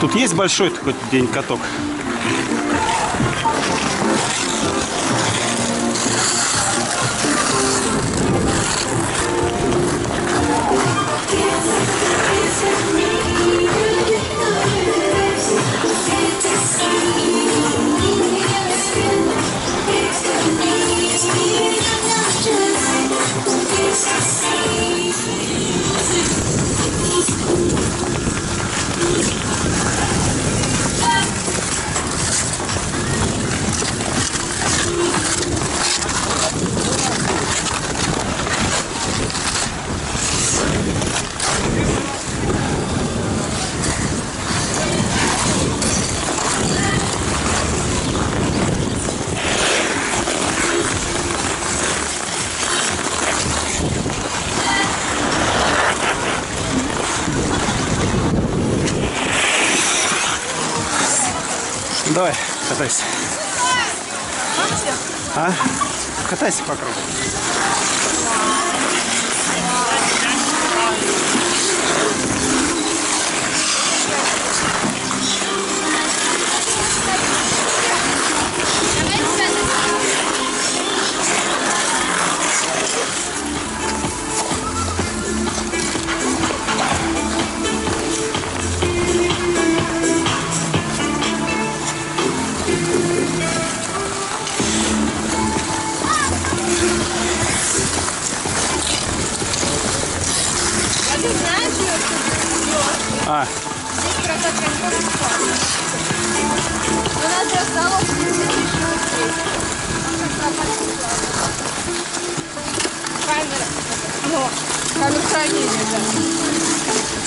тут есть большой хоть день каток? Давай, катайся. А? Катайся по кругу. А, здесь прокат коньков бесплатный. У нас осталось Камера. Ну, камера хранения, да.